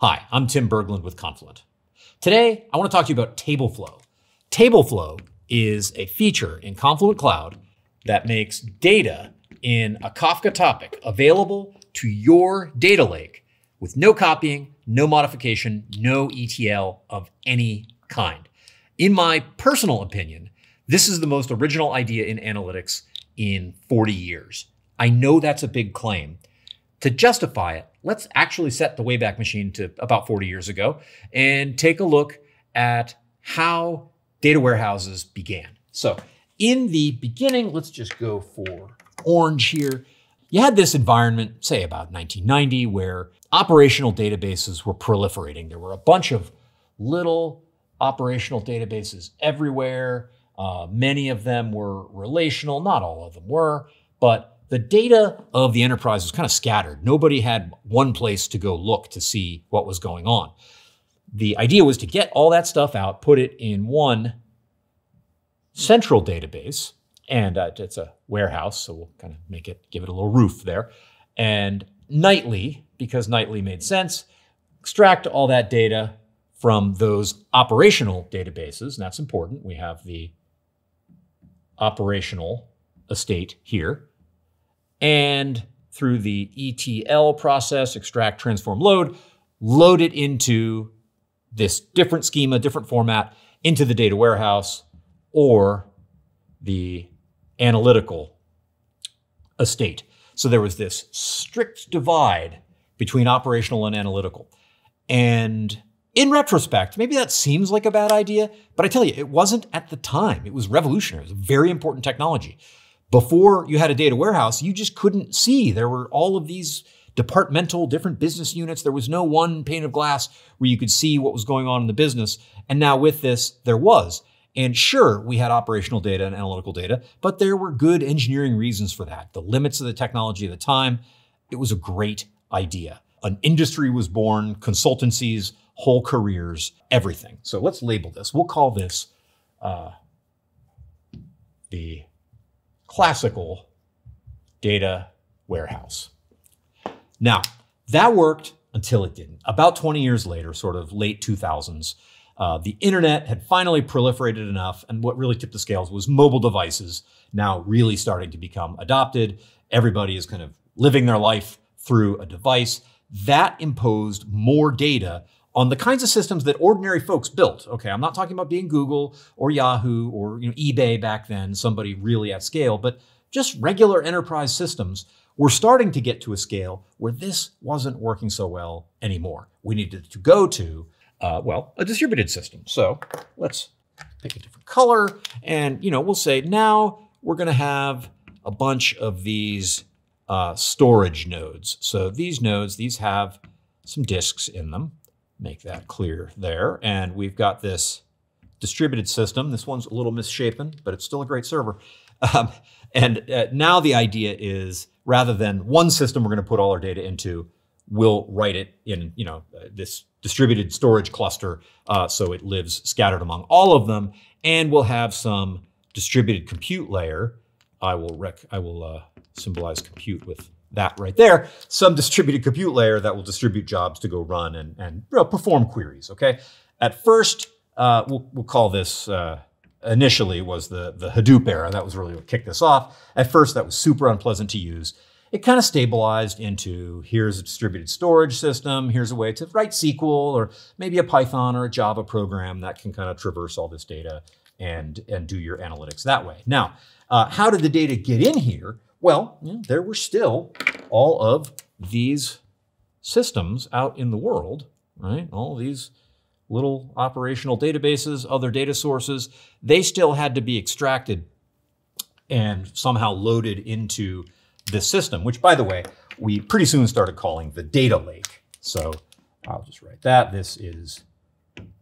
Hi, I'm Tim Berglund with Confluent. Today, I want to talk to you about Tableflow. Tableflow is a feature in Confluent Cloud that makes data in a Kafka topic available to your data lake with no copying, no modification, no ETL of any kind. In my personal opinion, this is the most original idea in analytics in 40 years. I know that's a big claim. To justify it, let's actually set the Wayback Machine to about 40 years ago and take a look at how data warehouses began. So, in the beginning, let's just go for orange here. You had this environment, say about 1990, where operational databases were proliferating. There were a bunch of little operational databases everywhere. Uh, many of them were relational, not all of them were, but the data of the enterprise was kind of scattered. Nobody had one place to go look to see what was going on. The idea was to get all that stuff out, put it in one central database, and uh, it's a warehouse, so we'll kind of make it, give it a little roof there. And nightly, because nightly made sense, extract all that data from those operational databases, and that's important. We have the operational estate here. And through the ETL process, extract, transform, load, load it into this different schema, different format, into the data warehouse or the analytical estate. So there was this strict divide between operational and analytical. And in retrospect, maybe that seems like a bad idea, but I tell you, it wasn't at the time. It was revolutionary. It was a very important technology. Before you had a data warehouse, you just couldn't see. There were all of these departmental, different business units. There was no one pane of glass where you could see what was going on in the business. And now with this, there was. And sure, we had operational data and analytical data, but there were good engineering reasons for that. The limits of the technology at the time, it was a great idea. An industry was born, consultancies, whole careers, everything. So let's label this. We'll call this uh, the classical data warehouse. Now, that worked until it didn't. About 20 years later, sort of late 2000s, uh, the internet had finally proliferated enough, and what really tipped the scales was mobile devices now really starting to become adopted. Everybody is kind of living their life through a device. That imposed more data on the kinds of systems that ordinary folks built. Okay, I'm not talking about being Google or Yahoo or you know, eBay back then, somebody really at scale, but just regular enterprise systems were starting to get to a scale where this wasn't working so well anymore. We needed to go to, uh, well, a distributed system. So let's pick a different color, and you know, we'll say now we're going to have a bunch of these uh, storage nodes. So these nodes, these have some disks in them make that clear there. And we've got this distributed system. This one's a little misshapen, but it's still a great server. Um, and uh, now the idea is rather than one system we're going to put all our data into, we'll write it in you know uh, this distributed storage cluster uh, so it lives scattered among all of them, and we'll have some distributed compute layer. I will rec I will uh, symbolize compute with that right there, some distributed compute layer that will distribute jobs to go run and, and you know, perform queries, okay? At first, uh, we'll, we'll, call this, uh, initially was the, the Hadoop era. That was really what kicked this off. At first, that was super unpleasant to use. It kind of stabilized into here's a distributed storage system, here's a way to write SQL or maybe a Python or a Java program that can kind of traverse all this data and, and do your analytics that way. Now, uh, how did the data get in here? Well, there were still all of these systems out in the world, right? All these little operational databases, other data sources, they still had to be extracted and somehow loaded into this system, which by the way, we pretty soon started calling the data lake. So I'll just write that. This is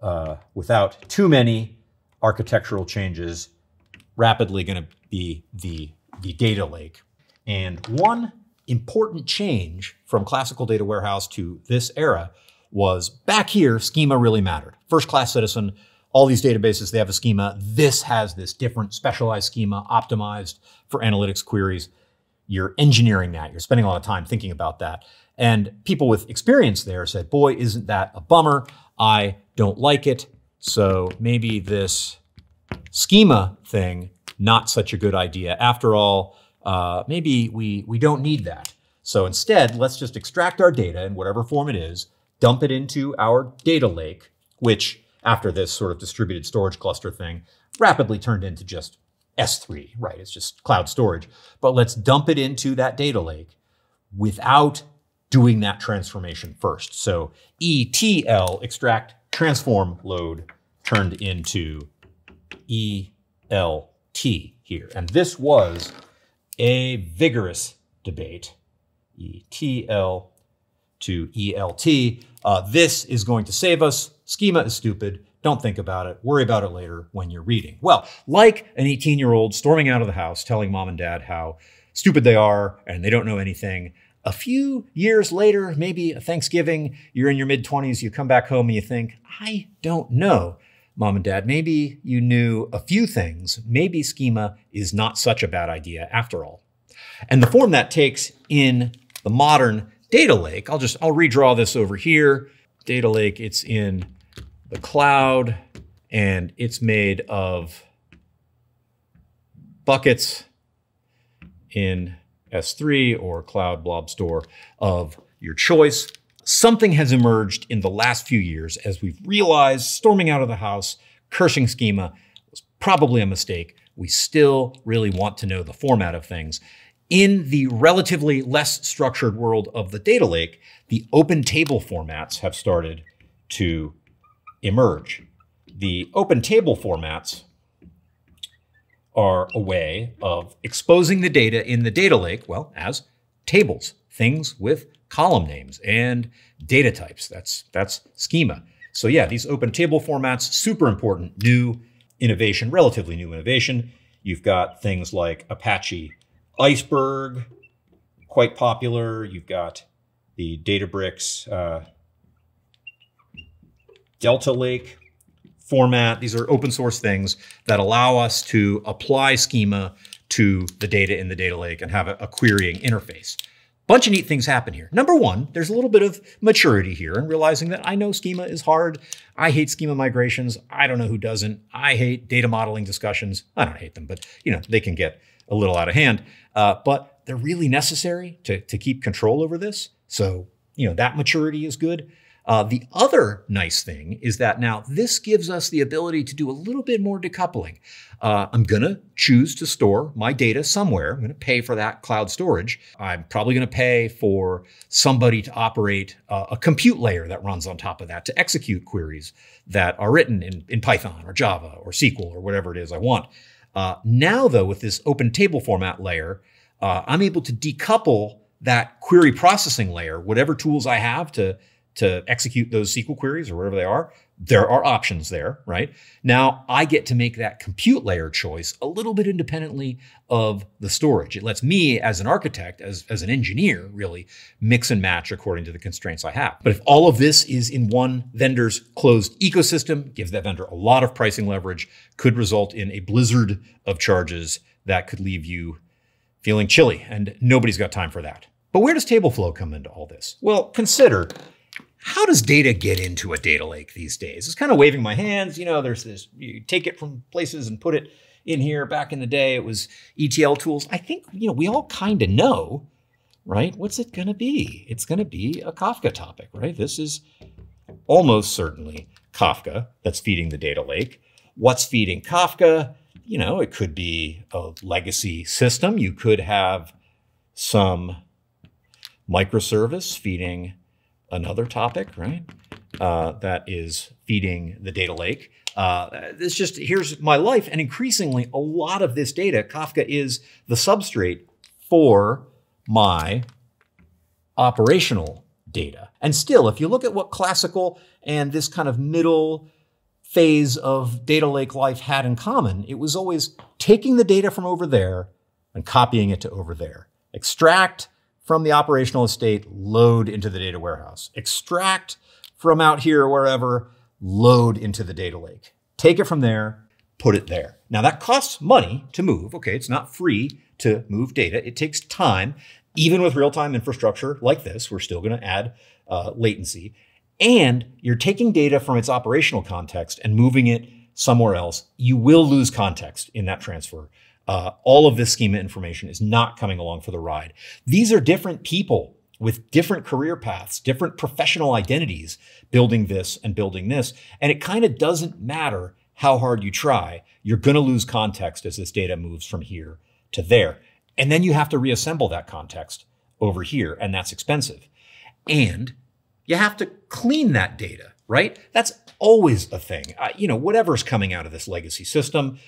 uh, without too many architectural changes, rapidly going to be the the data lake. And one important change from classical data warehouse to this era was back here, schema really mattered. First class citizen, all these databases, they have a schema. This has this different specialized schema optimized for analytics queries. You're engineering that. You're spending a lot of time thinking about that. And people with experience there said, boy, isn't that a bummer? I don't like it. So maybe this schema thing, not such a good idea. After all, uh, maybe we, we don't need that. So instead, let's just extract our data in whatever form it is, dump it into our data lake, which after this sort of distributed storage cluster thing rapidly turned into just S3, right? It's just cloud storage. But let's dump it into that data lake without doing that transformation first. So ETL, extract transform load, turned into ELT here. And this was a vigorous debate, ETL to ELT. Uh, this is going to save us. Schema is stupid. Don't think about it. Worry about it later when you're reading. Well, like an 18 year old storming out of the house telling mom and dad how stupid they are and they don't know anything. A few years later, maybe Thanksgiving, you're in your mid 20s, you come back home and you think, I don't know, mom and dad. Maybe you knew a few things. Maybe schema is not such a bad idea after all. And the form that takes in the modern data lake, I'll just, I'll redraw this over here. Data lake, it's in the cloud, and it's made of buckets in S3 or Cloud Blob Store of your choice. Something has emerged in the last few years as we've realized storming out of the house, cursing schema was probably a mistake. We still really want to know the format of things. In the relatively less structured world of the data lake, the open table formats have started to emerge. The open table formats are a way of exposing the data in the data lake, well, as tables, things with column names and data types. That's, that's schema. So yeah, these open table formats, super important, new innovation, relatively new innovation. You've got things like Apache Iceberg, quite popular. You've got the Databricks uh, Delta Lake format. These are open source things that allow us to apply schema to the data in the data lake and have a, a querying interface. Bunch of neat things happen here. Number one, there's a little bit of maturity here and realizing that I know schema is hard. I hate schema migrations. I don't know who doesn't. I hate data modeling discussions. I don't hate them, but you know they can get a little out of hand. Uh, but they're really necessary to, to keep control over this. So you know that maturity is good. Uh, the other nice thing is that now this gives us the ability to do a little bit more decoupling. Uh, I'm going to choose to store my data somewhere. I'm going to pay for that cloud storage. I'm probably going to pay for somebody to operate uh, a compute layer that runs on top of that to execute queries that are written in, in Python or Java or SQL or whatever it is I want. Uh, now, though, with this open table format layer, uh, I'm able to decouple that query processing layer, whatever tools I have to to execute those SQL queries or whatever they are, there are options there, right? Now I get to make that compute layer choice a little bit independently of the storage. It lets me as an architect, as, as an engineer, really mix and match according to the constraints I have. But if all of this is in one vendor's closed ecosystem, gives that vendor a lot of pricing leverage, could result in a blizzard of charges that could leave you feeling chilly, and nobody's got time for that. But where does TableFlow come into all this? Well, consider how does data get into a data lake these days? It's kind of waving my hands. You know, there's this, you take it from places and put it in here. Back in the day, it was ETL tools. I think, you know, we all kind of know, right? What's it going to be? It's going to be a Kafka topic, right? This is almost certainly Kafka that's feeding the data lake. What's feeding Kafka? You know, it could be a legacy system. You could have some microservice feeding another topic, right? Uh, that is feeding the data lake. Uh, it's just here's my life, and increasingly, a lot of this data, Kafka is the substrate for my operational data. And still, if you look at what classical and this kind of middle phase of data lake life had in common, it was always taking the data from over there and copying it to over there. Extract, from the operational estate, load into the data warehouse. Extract from out here, wherever, load into the data lake. Take it from there, put it there. Now that costs money to move. Okay, it's not free to move data. It takes time even with real-time infrastructure like this, we're still going to add uh, latency. And you're taking data from its operational context and moving it somewhere else. You will lose context in that transfer. Uh, all of this schema information is not coming along for the ride. These are different people with different career paths, different professional identities, building this and building this. And it kind of doesn't matter how hard you try. You're going to lose context as this data moves from here to there. And then you have to reassemble that context over here, and that's expensive. And you have to clean that data, right? That's always a thing. Uh, you know, whatever's coming out of this legacy system,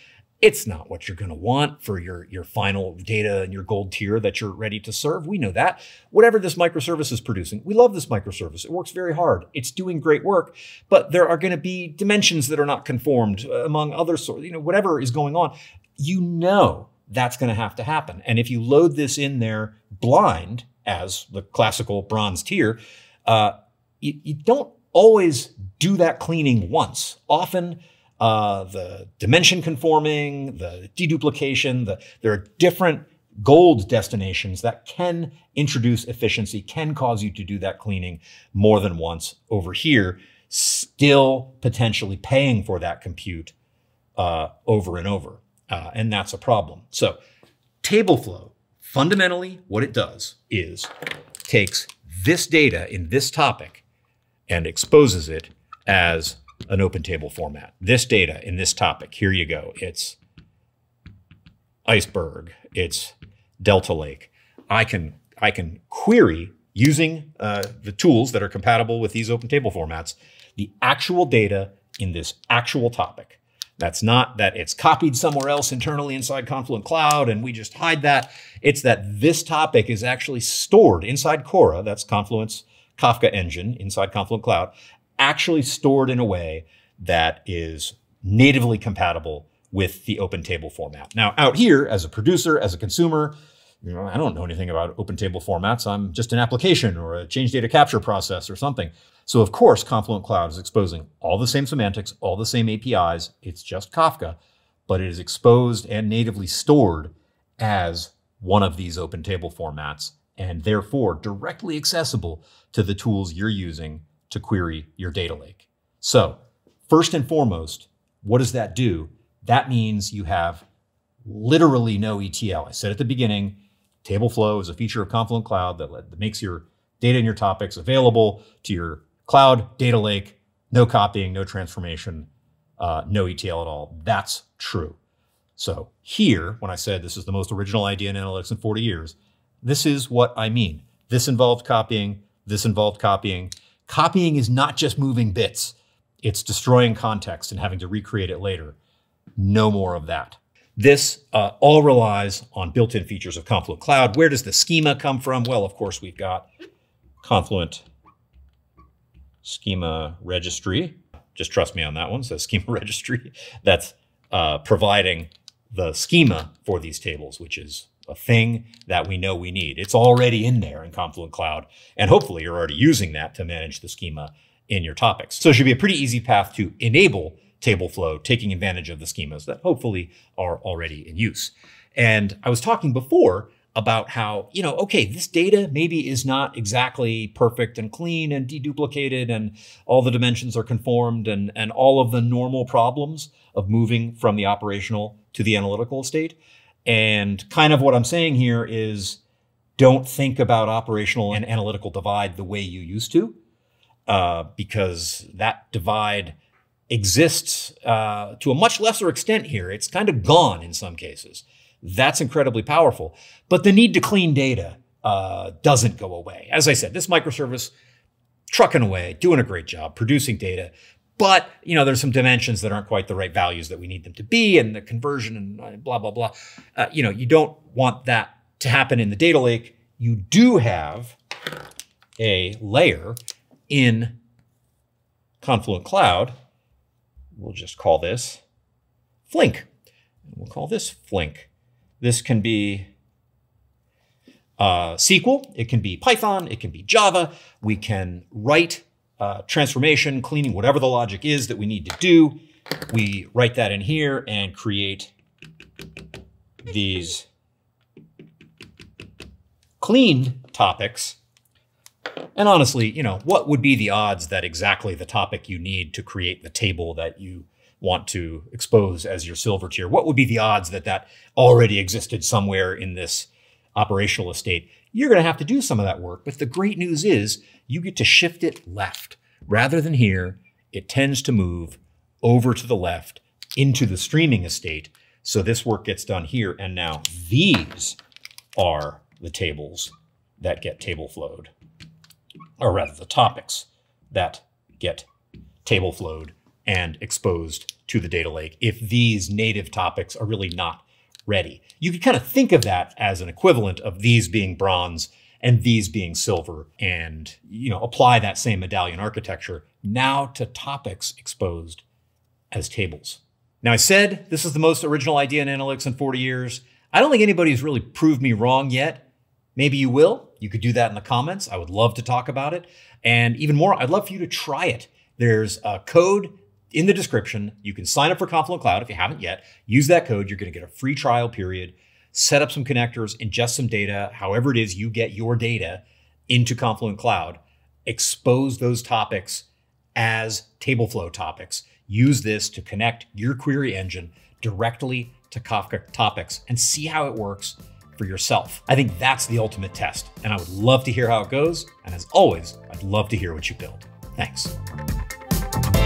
it's not what you're going to want for your, your final data and your gold tier that you're ready to serve. We know that. Whatever this microservice is producing, we love this microservice. It works very hard. It's doing great work, but there are going to be dimensions that are not conformed uh, among other sorts, you know, whatever is going on. You know that's going to have to happen. And if you load this in there blind, as the classical bronze tier, uh, you, you, don't always do that cleaning once. Often, uh, the dimension conforming, the deduplication, the, there are different gold destinations that can introduce efficiency, can cause you to do that cleaning more than once over here, still potentially paying for that compute uh, over and over. Uh, and that's a problem. So TableFlow, fundamentally what it does is takes this data in this topic and exposes it as an open table format. This data in this topic, here you go. It's iceberg, it's Delta Lake. I can, I can query using uh, the tools that are compatible with these open table formats, the actual data in this actual topic. That's not that it's copied somewhere else internally inside Confluent Cloud and we just hide that. It's that this topic is actually stored inside Kora, that's Confluent's Kafka engine inside Confluent Cloud, actually stored in a way that is natively compatible with the open table format. Now, out here, as a producer, as a consumer, you know, I don't know anything about open table formats. I'm just an application or a change data capture process or something. So of course, Confluent Cloud is exposing all the same semantics, all the same APIs. It's just Kafka, but it is exposed and natively stored as one of these open table formats and therefore directly accessible to the tools you're using to query your data lake. So first and foremost, what does that do? That means you have literally no ETL. I said at the beginning, TableFlow is a feature of Confluent Cloud that, makes your data and your topics available to your cloud, data lake, no copying, no transformation, uh, no ETL at all. That's true. So here, when I said this is the most original idea in analytics in 40 years, this is what I mean. This involved copying. This involved copying. Copying is not just moving bits. It's destroying context and having to recreate it later. No more of that. This uh, all relies on built-in features of Confluent Cloud. Where does the schema come from? Well, of course, we've got Confluent schema registry. Just trust me on that one. So schema registry that's uh, providing the schema for these tables, which is a thing that we know we need. It's already in there in Confluent Cloud, and hopefully you're already using that to manage the schema in your topics. So it should be a pretty easy path to enable TableFlow, taking advantage of the schemas that hopefully are already in use. And I was talking before about how, you know, okay, this data maybe is not exactly perfect and clean and deduplicated and all the dimensions are conformed and, and all of the normal problems of moving from the operational to the analytical state. And kind of what I'm saying here is don't think about operational and analytical divide the way you used to, uh, because that divide exists uh, to a much lesser extent here. It's kind of gone in some cases. That's incredibly powerful. But the need to clean data uh, doesn't go away. As I said, this microservice trucking away, doing a great job, producing data. But you know, there's some dimensions that aren't quite the right values that we need them to be, and the conversion and uh, blah blah blah. Uh, you know, you don't want that to happen in the data lake. You do have a layer in Confluent Cloud. We'll just call this Flink. We'll call this Flink. This can be uh, SQL, it can be Python, it can be Java. We can write uh, transformation, cleaning, whatever the logic is that we need to do. We write that in here and create these cleaned topics. And honestly, you know, what would be the odds that exactly the topic you need to create the table that you want to expose as your silver tier? What would be the odds that that already existed somewhere in this operational estate? You're going to have to do some of that work. But the great news is you get to shift it left rather than here. It tends to move over to the left into the streaming estate. So this work gets done here. And now these are the tables that get table flowed, or rather the topics that get table flowed and exposed to the data lake if these native topics are really not ready. You could kind of think of that as an equivalent of these being bronze and these being silver and you know apply that same medallion architecture now to topics exposed as tables. Now I said this is the most original idea in analytics in 40 years. I don't think anybody's really proved me wrong yet. Maybe you will. You could do that in the comments. I would love to talk about it. And even more, I'd love for you to try it. There's a code in the description. You can sign up for Confluent Cloud if you haven't yet. Use that code. You're going to get a free trial period. Set up some connectors, ingest some data, however it is you get your data into Confluent Cloud. Expose those topics as Tableflow topics. Use this to connect your query engine directly to Kafka topics and see how it works for yourself. I think that's the ultimate test, and I would love to hear how it goes. And as always, I'd love to hear what you build. Thanks.